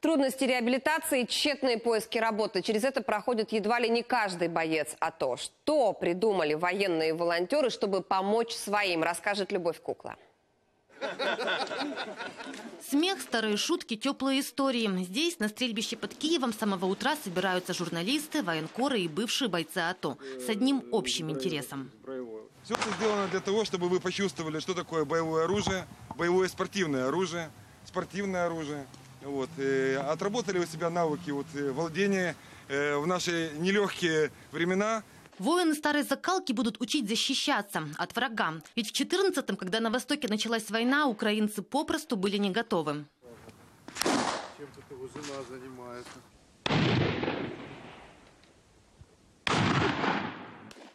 Трудности реабилитации, тщетные поиски работы. Через это проходит едва ли не каждый боец АТО. Что придумали военные волонтеры, чтобы помочь своим, расскажет Любовь Кукла. Смех, старые шутки, теплые истории. Здесь, на стрельбище под Киевом, с самого утра собираются журналисты, военкоры и бывшие бойцы АТО с одним общим интересом. Все это сделано для того, чтобы вы почувствовали, что такое боевое оружие, боевое спортивное оружие, спортивное оружие. Вот. И отработали у себя навыки вот, э, владения э, в наши нелегкие времена. Воины старой закалки будут учить защищаться от врага. Ведь в 14-м, когда на Востоке началась война, украинцы попросту были не готовы. Чем тут его жена занимается?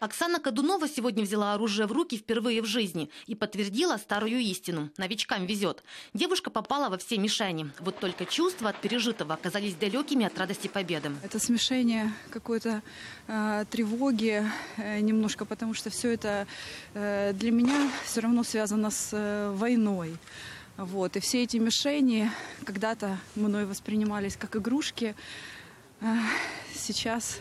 Оксана Кадунова сегодня взяла оружие в руки впервые в жизни и подтвердила старую истину. Новичкам везет. Девушка попала во все мишени. Вот только чувства от пережитого оказались далекими от радости победы. Это смешение какой-то э, тревоги э, немножко, потому что все это э, для меня все равно связано с э, войной. Вот. И все эти мишени когда-то мной воспринимались как игрушки. Сейчас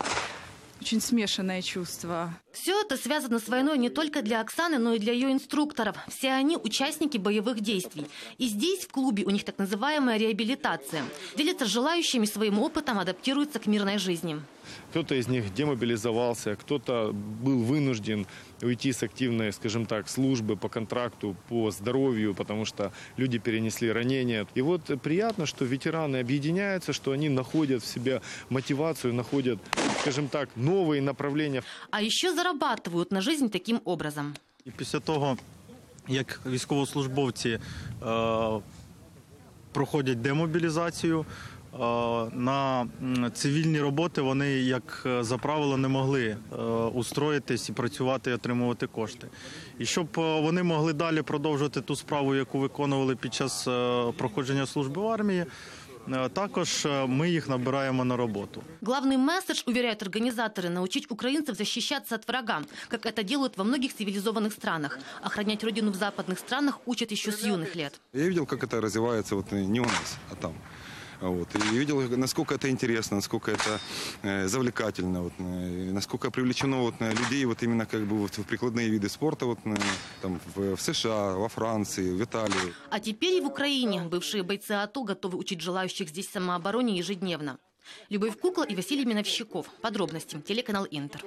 очень смешанное чувство. Все это связано с войной не только для Оксаны, но и для ее инструкторов. Все они участники боевых действий. И здесь, в клубе, у них так называемая реабилитация. Делятся желающими своим опытом, адаптируются к мирной жизни. Кто-то из них демобилизовался, кто-то был вынужден уйти с активной, скажем так, службы по контракту, по здоровью, потому что люди перенесли ранения. И вот приятно, что ветераны объединяются, что они находят в себе мотивацию, находят, скажем так, новые направления. А еще зарабатывают на жизнь таким образом. І після того, як військовослужбовці е, проходять демобілізацію, е, на м, цивільні роботи вони, як е, за правило, не могли е, устроїтись і працювати і отримувати кошти. І щоб е, вони могли далі продовжувати ту справу, яку виконували під час е, проходження служби в армії, е, також е, ми їх набираємо на роботу. Главный месседж, уверяют организаторы, научить украинцев защищаться от врага, как это делают во многих цивилизованных странах. Охранять родину в западных странах учат еще с юных лет. Я видел, как это развивается вот э, не у нас, а там. Вот. И видел, насколько это интересно, насколько это э, завлекательно, вот, э, насколько привлечено вот, э, людей вот именно как бы вот, в прикладные виды спорта вот, э, там, в, в США, во Франции, в Италии. А теперь и в Украине бывшие бойцы АТО готовы учить желающих здесь самообороне ежедневно. Любовь Кукла и Василий Миновщиков. Подробности. Телеканал Интер.